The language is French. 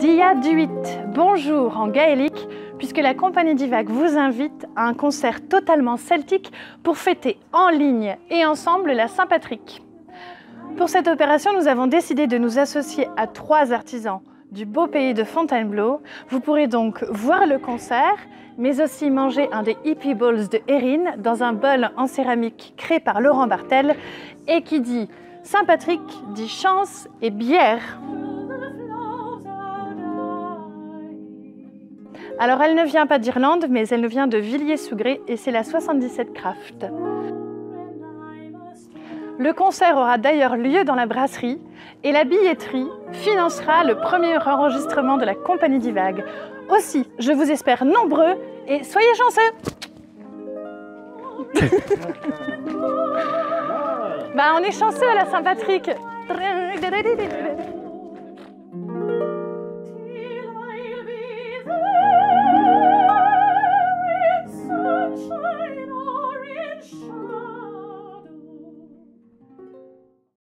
Dia Duit, bonjour en gaélique, puisque la compagnie Divac vous invite à un concert totalement celtique pour fêter en ligne et ensemble la Saint-Patrick. Pour cette opération, nous avons décidé de nous associer à trois artisans du beau pays de Fontainebleau. Vous pourrez donc voir le concert, mais aussi manger un des Hippie Balls de Erin dans un bol en céramique créé par Laurent Bartel et qui dit Saint-Patrick dit chance et bière. Alors elle ne vient pas d'Irlande, mais elle nous vient de Villiers-sous-Gré et c'est la 77 Craft. Le concert aura d'ailleurs lieu dans la brasserie et la billetterie financera le premier enregistrement de la compagnie Divague. Aussi, je vous espère nombreux et soyez chanceux Bah on est chanceux à la Saint-Patrick